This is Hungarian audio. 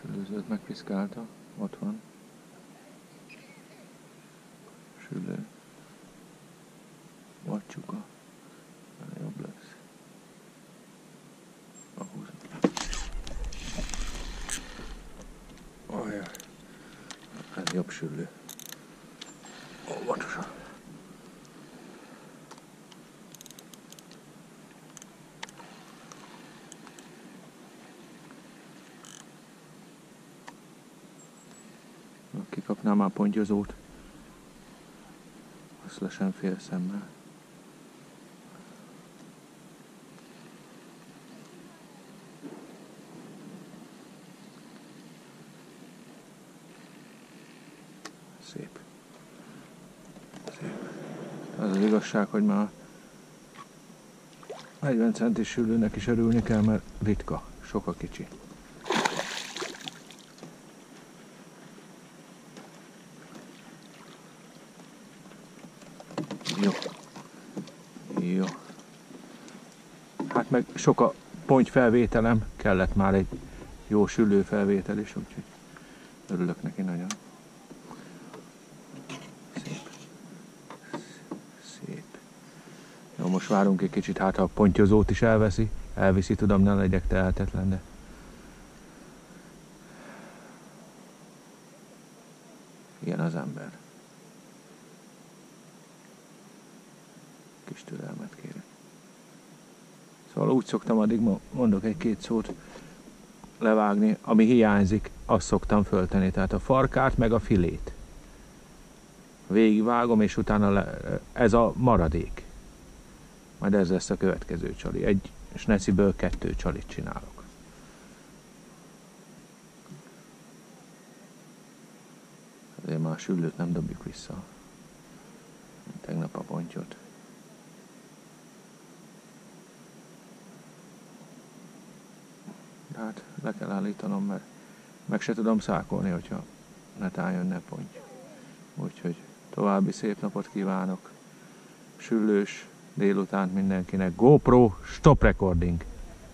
Süllőzőt megpiszkálta. Ott van. Süllő. Vagy csuka. Jobb lesz. A húzom. Ajaj. Ez jobb süllő. Óvatosan. Kikapnám már pontyozót. Azt lesen fél szemmel. Szép. Szép. Az az igazság, hogy már 40 centis sülőnek is örülni kell, mert ritka, sok a kicsi. Jó. Jó. Hát meg sok a ponty felvételem, kellett már egy jó sülő felvétel is, úgyhogy örülök neki nagyon. Szép. Szép. Jó, most várunk egy kicsit, hát a pontyozót is elveszi. Elviszi, tudom, ne legyek tehetetlen, de... Ilyen az ember. Kis türelmet kérek. Szóval úgy szoktam addig, mo- mondok egy-két szót levágni, ami hiányzik, azt szoktam föltenni. Tehát a farkát, meg a filét. Végigvágom, és utána le, ez a maradék. Majd ez lesz a következő csali. Egy sneciből kettő csalit csinálok. Azért már a süllőt nem dobjuk vissza. Tegnap a pontyot. De hát le kell állítanom, mert meg se tudom szákolni, hogyha netán jönne ponty. Úgyhogy további szép napot kívánok. Süllős délután mindenkinek. GoPro, stop recording!